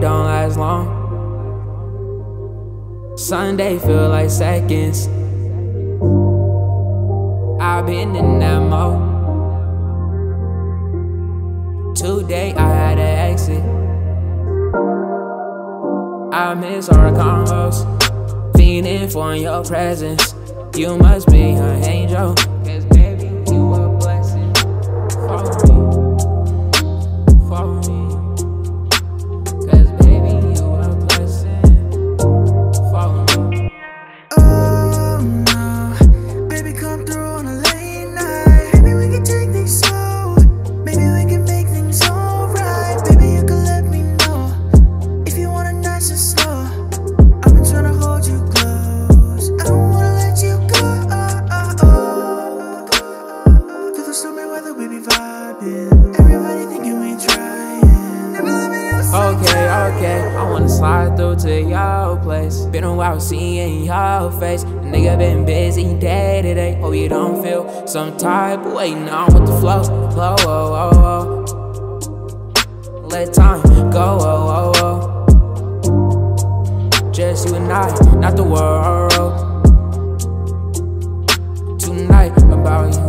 Don't last long. Sunday feel like seconds. I've been in that mode. Today I had to exit. I miss our convos. Feeling for your presence. You must be an come through on a late night. Maybe we can take things slow. Maybe we can make things alright. You can let me know if you want it nice and slow. I've been trying to hold you close. I don't wanna let you go. Through the stormy weather, we be vibing. Everybody thinking we trying. Never let me outside. Okay, okay, I wanna slide through to your place. Been a while seeing your face. Nigga been busy day to day. Hope you don't feel some type of way. Now with the flow, flow, oh, oh, oh. Let time go, oh, oh, oh. Just you and I, not the world. Tonight about you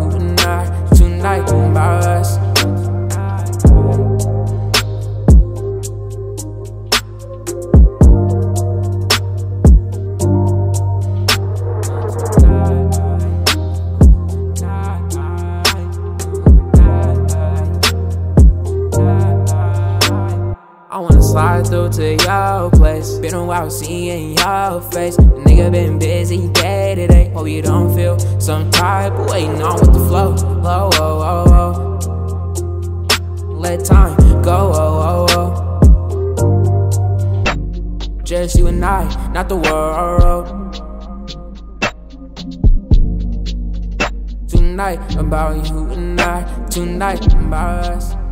slide through to your place. Been a while seeing your face. Nigga been busy day to day. Hope you don't feel some type of way. On with the flow, low, oh, oh, oh. Let time go, oh, oh, oh. Just you and I, not the world. Tonight about you and I. Tonight about us.